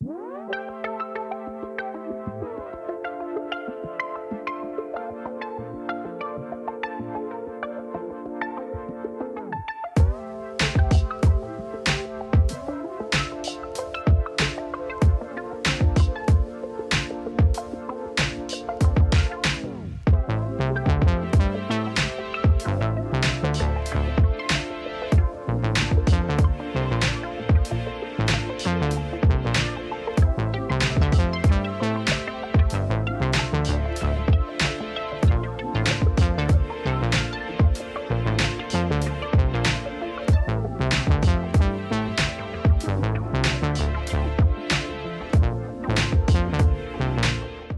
Bye.